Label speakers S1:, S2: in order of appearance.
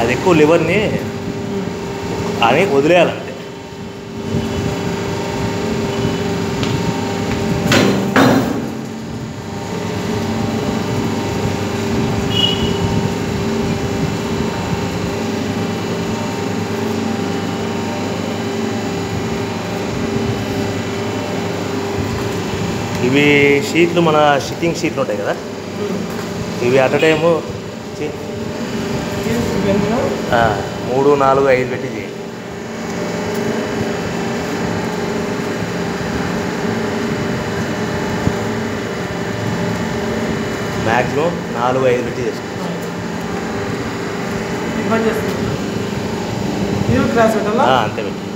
S1: అది ఎక్కువ లివర్ని అని వదిలేయాలంటే ఇవి షీట్లు మన షిట్టింగ్ షీట్లు ఉంటాయి కదా? ఇవి అట్ టైము మూడు నాలుగు ఐదు పెట్టి చేయండి మ్యాక్సిమం నాలుగు ఐదు పెట్టి చేసుకోండి అంతే పెట్టి.